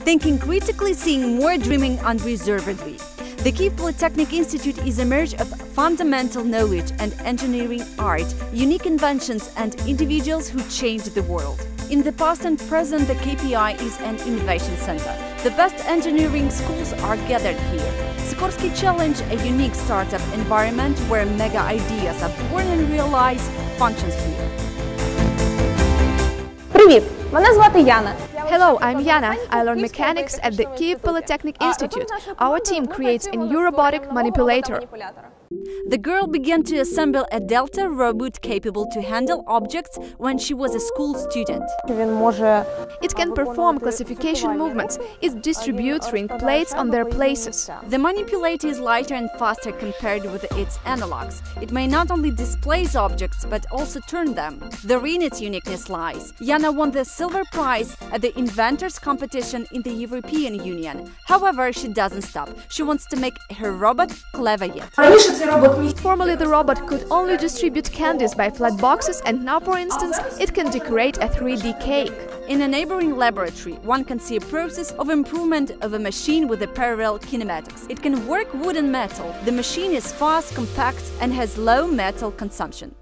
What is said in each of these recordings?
Thinking critically, seeing more, dreaming unreservedly. The Kiev Polytechnic Institute is a merge of fundamental knowledge and engineering art, unique inventions, and individuals who changed the world. In the past and present, the KPI is an innovation center. The best engineering schools are gathered here. Sikorsky Challenge, a unique startup environment where mega ideas are born and realized, functions here. Привіт! Мене звати Яна. Hello, I'm Yana. I learn mechanics at the Kiev Polytechnic Institute. Our team creates a new robotic manipulator. The girl began to assemble a Delta robot capable to handle objects when she was a school student. Uh, it can perform classification movements, it distributes ring plates on their places. The manipulator is lighter and faster compared with its analogs. It may not only displace objects, but also turn them. Therein its uniqueness lies. Yana won the silver prize at the inventors competition in the European Union. However, she doesn't stop. She wants to make her robot clever yet. Formerly the robot could only distribute candies by flat boxes and now, for instance, it can decorate a 3D cake. In a neighboring laboratory, one can see a process of improvement of a machine with a parallel kinematics. It can work wood and metal. The machine is fast, compact and has low metal consumption.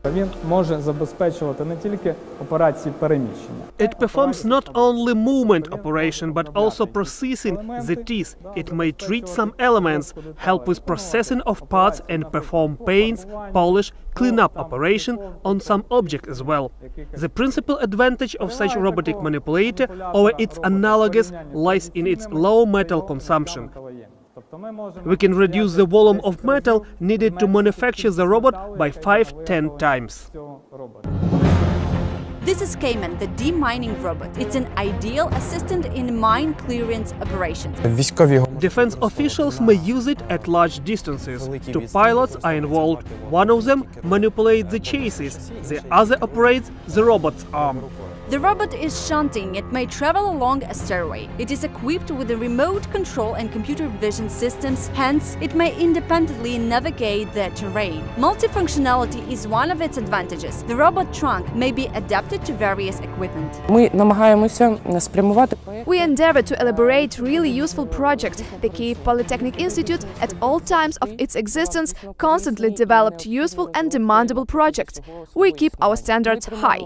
It performs not only movement operation, but also processing the teeth. It may treat some elements, help with processing of parts and perform paints, polish, clean-up operation on some object as well. The principal advantage of such robotic manufacturing plate or its analogous lies in its low metal consumption. We can reduce the volume of metal needed to manufacture the robot by 5-10 times. This is Cayman, the demining robot. It's an ideal assistant in mine clearance operations. Defense officials may use it at large distances. Two pilots are involved. One of them manipulates the chassis, the other operates the robot's arm. The robot is shunting, it may travel along a stairway. It is equipped with a remote control and computer vision systems, hence it may independently navigate the terrain. Multifunctionality is one of its advantages. The robot trunk may be adapted to various equipment. We endeavor to elaborate really useful projects. The Kiev Polytechnic Institute, at all times of its existence, constantly developed useful and demandable projects. We keep our standards high.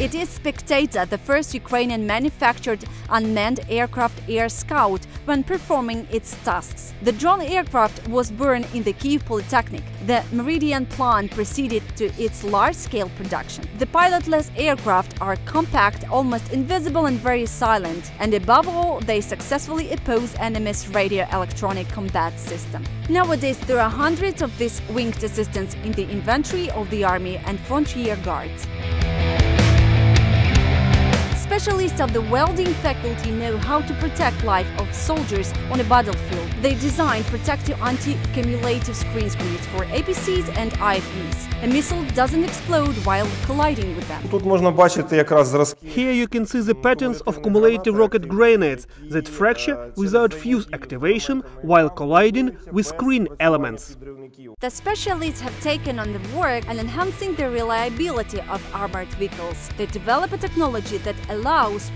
It is Spectator, the first Ukrainian manufactured unmanned aircraft Air Scout, when performing its tasks. The drone aircraft was born in the Kiev Polytechnic. The Meridian plan proceeded to its large scale production. The pilotless aircraft are compact, almost invisible, and very silent, and above all, they successfully oppose enemy's radio electronic combat system. Nowadays, there are hundreds of these winged assistants in the inventory of the Army and Frontier Guards. Specialists of the welding faculty know how to protect life of soldiers on a battlefield. They design protective anti-cumulative screen screens for APCs and IFVs. A missile doesn't explode while colliding with them. Here you can see the patterns of cumulative rocket grenades that fracture without fuse activation while colliding with screen elements. The specialists have taken on the work and enhancing the reliability of armored vehicles. They develop a technology that allows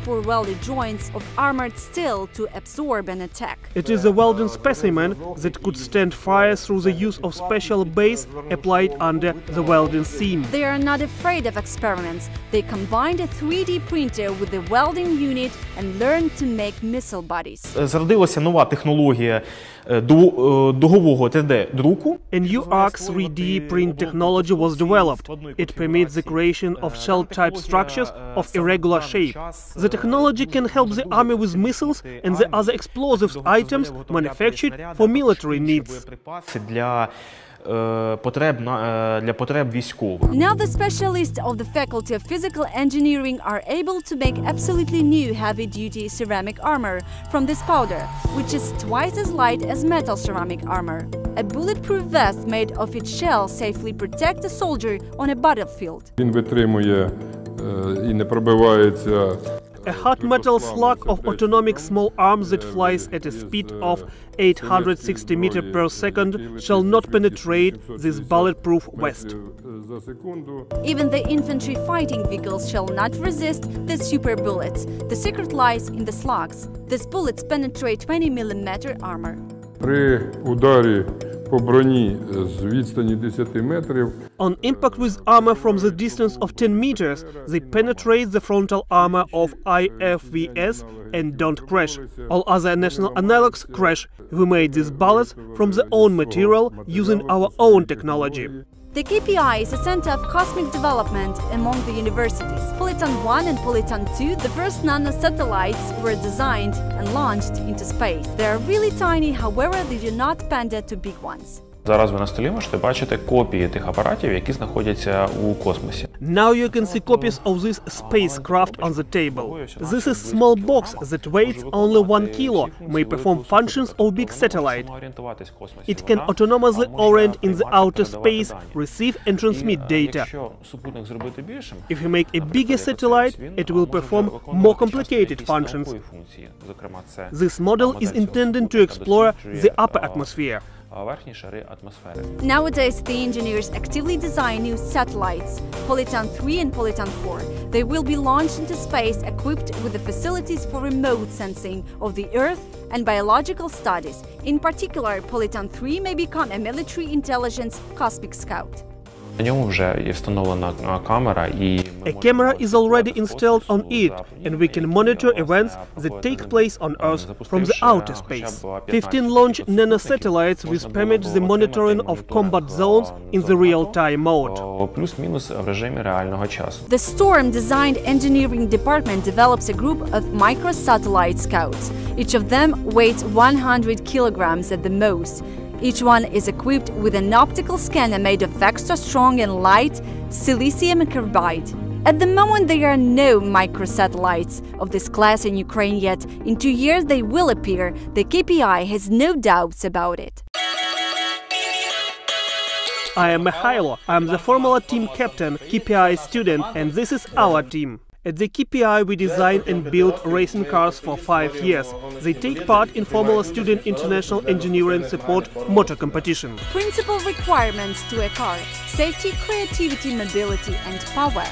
poor welded joints of armored steel to absorb an attack. It is a welding specimen that could stand fire through the use of special base applied under the welding seam. They are not afraid of experiments. They combined a 3D printer with the welding unit and learned to make missile bodies. Зародилася нова технологія е, ду- е, дугового 3D-друку. A new ARC 3D print technology was developed. It permits the creation of shell-type structures of irregular shape. The technology can help the army with missiles and the other explosives items manufactured for military needs. Боєприпаси для е, потреб на- е, для потреб військових. Now, the specialists of the Faculty of Physical Engineering are able to make absolutely new heavy duty ceramic armor from this powder, which is twice as light as metal ceramic armor. A bulletproof vest made of its shell safely protects a soldier on a battlefield. Він витримує е, і не пробивається A hot metal slug of autonomic small arms that flies at a speed of 860 meters per second shall not penetrate this bulletproof vest. Even the infantry fighting vehicles shall not resist the super bullets. The secret lies in the slugs. These bullets penetrate 20 mm armor. При ударі по броні з відстані 10 метрів On impact with armor from the distance of 10 meters, they penetrate the frontal armor of IFVS and don't crash. All other national analogs crash. We made these bullets from the own material using our own technology. The KPI is a center of cosmic development among the universities. PolyITAN 1 and PolyITAN 2, the first nano satellites, were designed and launched into space. They are really tiny, however, they do not pander to big ones. Зараз ви на столі можете бачити копії тих апаратів, які знаходяться у космосі. Now you can see copies of this spacecraft on the table. This is small box that weighs only 1 kilo, may perform functions of big satellite. It can autonomously orient in the outer space, receive and transmit data. If you make a bigger satellite, it will perform more complicated functions. This model is intended to explore the upper atmosphere. верхні шари атмосфери. Nowadays, the engineers actively design new satellites, PolyITAN 3 and PolyITAN 4. They will be launched into space equipped with the facilities for remote sensing of the Earth and biological studies. In particular, PolyITAN 3 may become a military intelligence cosmic scout. A camera is already installed on it, and we can monitor events that take place on Earth from the outer space. 15 launch nano satellites will permit the monitoring of combat zones in the real-time mode. The STORM designed engineering department develops a group of microsatellite scouts. Each of them weighs 100 kilograms at the most. Each one is equipped with an optical scanner made of extra strong and light silicium carbide. At the moment, there are no microsatellites of this class in Ukraine yet. In two years, they will appear. The KPI has no doubts about it. I am Mikhailo. I'm the Formula Team Captain, KPI student, and this is our team. At the KPI, we design and build racing cars for five years. They take part in Formula Student International Engineering Support Motor Competition. Principal requirements to a car safety, creativity, mobility, and power.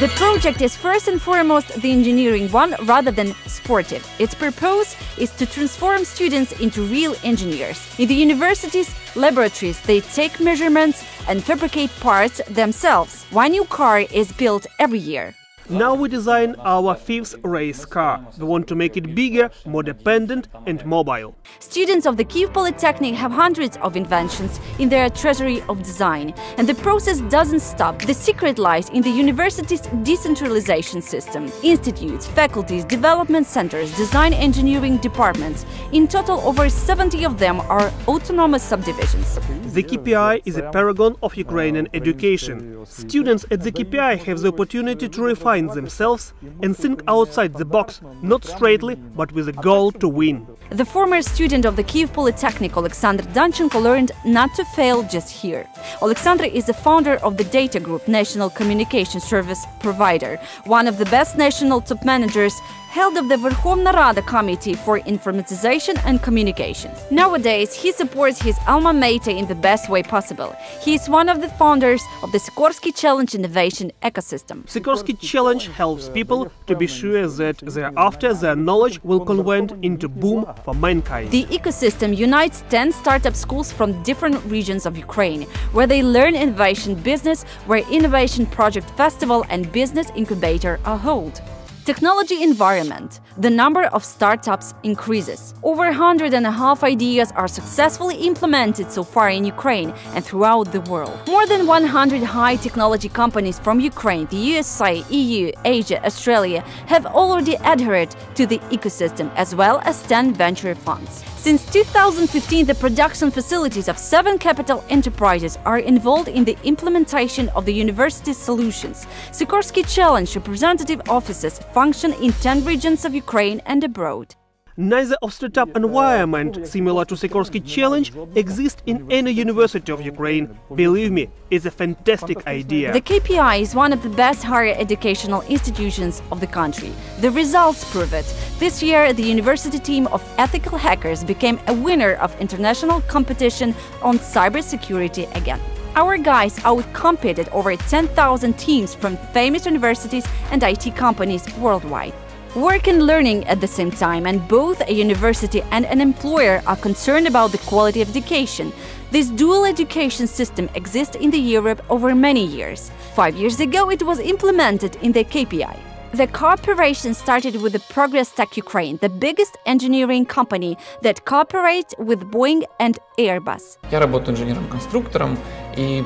The project is first and foremost the engineering one rather than sportive. Its purpose is to transform students into real engineers. In the universities, laboratories, they take measurements and fabricate parts themselves. One new car is built every year. Now we design our fifth race car. We want to make it bigger, more dependent, and mobile. Students of the Kyiv Polytechnic have hundreds of inventions in their treasury of design, and the process doesn't stop. The secret lies in the university's decentralization system. Institutes, faculties, development centers, design engineering departments. In total, over 70 of them are autonomous subdivisions. The KPI is a paragon of Ukrainian education. Students at the KPI have the opportunity to refine themselves and think outside the box, not straightly, but with a goal to win. The former student of the Kyiv Polytechnic, Alexander Danchenko, learned not to fail just here. Alexander is the founder of the Data Group, national communication service provider, one of the best national top managers, head of the Verkhovna Rada Committee for Informatization and Communications. Nowadays, he supports his alma mater in the best way possible. He is one of the founders of the Sikorsky Challenge Innovation ecosystem. Sikorsky Challenge helps people to be sure that thereafter their knowledge will convert into boom for mankind. The ecosystem unites 10 startup schools from different regions of Ukraine, where they learn innovation business, where Innovation Project Festival and Business Incubator are held. Technology environment. The number of startups increases. Over 100 and a half ideas are successfully implemented so far in Ukraine and throughout the world. More than 100 high technology companies from Ukraine, the USA, EU, Asia, Australia have already adhered to the ecosystem as well as 10 venture funds. Since 2015, the production facilities of seven capital enterprises are involved in the implementation of the university's solutions. Sikorsky Challenge representative offices function in 10 regions of Ukraine and abroad. Neither of startup environment, similar to Sikorsky Challenge, exists in any university of Ukraine. Believe me, it's a fantastic idea. The KPI is one of the best higher educational institutions of the country. The results prove it. This year, the university team of ethical hackers became a winner of international competition on cybersecurity again. Our guys outcompeted over 10,000 teams from famous universities and IT companies worldwide Work and learning at the same time, and both a university and an employer are concerned about the quality of education. This dual education system exists in the Europe over many years. Five years ago, it was implemented in the KPI. The cooperation started with the Progress Tech Ukraine, the biggest engineering company that cooperates with Boeing and Airbus. Я работаю инженером-конструктором и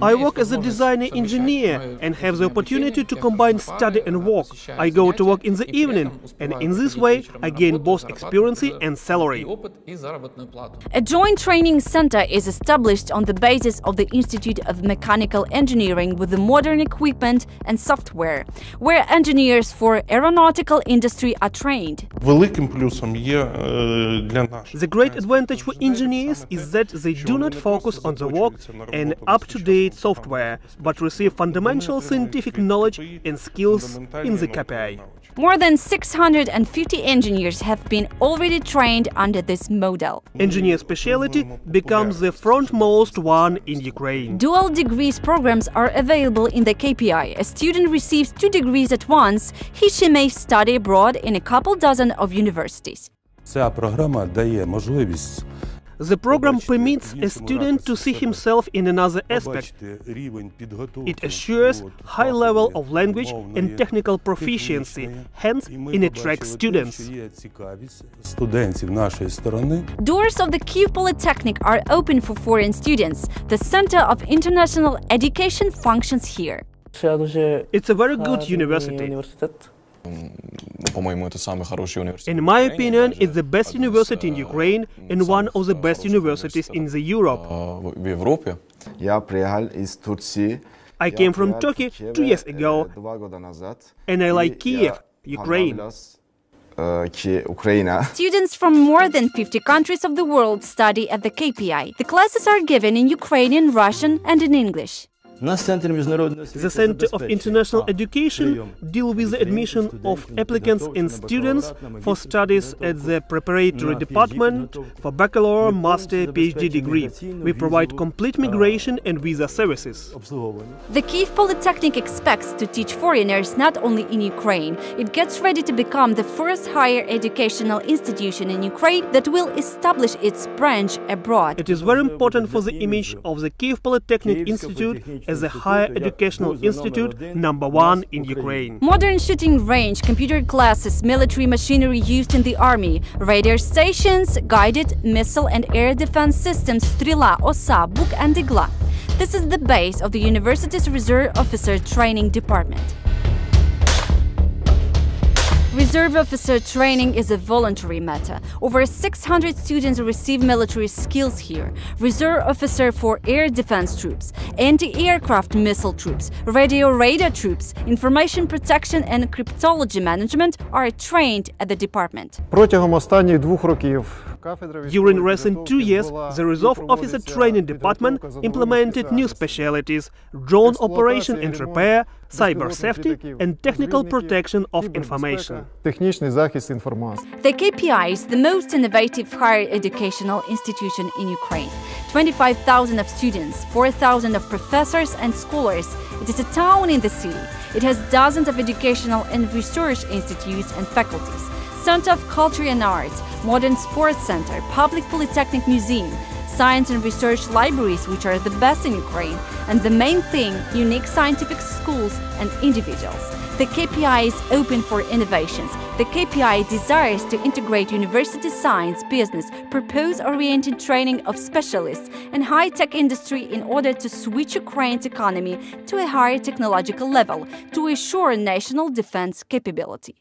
I work as a designer engineer and have the opportunity to combine study and work. I go to work in the evening, and in this way I gain both experience and salary. A joint training center is established on the basis of the Institute of Mechanical Engineering with the modern equipment and software, where engineers for aeronautical industry are trained. The great advantage for engineers is that they do not focus on the work and up-to-date software, but receive fundamental scientific knowledge and skills in the KPI. More than 650 engineers have been already trained under this model. Engineer specialty becomes the frontmost one in Ukraine. Dual degrees programs are available in the KPI. A student receives two degrees at once. He she may study abroad in a couple dozen of universities. Ця програма дає можливість the program permits a student to see himself in another aspect. It assures high level of language and technical proficiency, hence it attracts students. Doors of the Kyiv Polytechnic are open for foreign students. The Center of International Education functions here. It's a very good university. In my opinion, it's the best university in Ukraine and one of the best universities in the Europe. I came from Turkey two years ago, and I like Kiev, Ukraine. Students from more than 50 countries of the world study at the KPI. The classes are given in Ukrainian, Russian, and in English. The Center of International Education deal with the admission of applicants and students for studies at the preparatory department for bachelor, master, PhD degree. We provide complete migration and visa services. The Kyiv Polytechnic expects to teach foreigners not only in Ukraine. It gets ready to become the first higher educational institution in Ukraine that will establish its branch abroad. It is very important for the image of the Kyiv Polytechnic Institute as a higher educational institute number one in Ukraine. Modern shooting range, computer classes, military machinery used in the army, radar stations, guided missile and air defense systems Strela, Osa, Buk and Igla. This is the base of the university's Reserve Officer Training Department. Reserve officer training is a voluntary matter. Over 600 students receive military skills here. Reserve officer for air defense troops, anti-aircraft missile troops, radio radar troops, information protection and cryptology management are trained at the department. Протягом останніх двох років during recent two years, the Reserve Officer Training Department implemented new specialities – drone operation and repair, cyber safety and technical protection of information. The KPI is the most innovative higher educational institution in Ukraine. 25,000 of students, 4,000 of professors and scholars. It is a town in the city. It has dozens of educational and research institutes and faculties. Center of Culture and Arts, Modern Sports Center, Public Polytechnic Museum, science and research libraries, which are the best in Ukraine, and the main thing, unique scientific schools and individuals. The KPI is open for innovations. The KPI desires to integrate university science, business, purpose-oriented training of specialists and high-tech industry in order to switch Ukraine's economy to a higher technological level to assure national defense capability.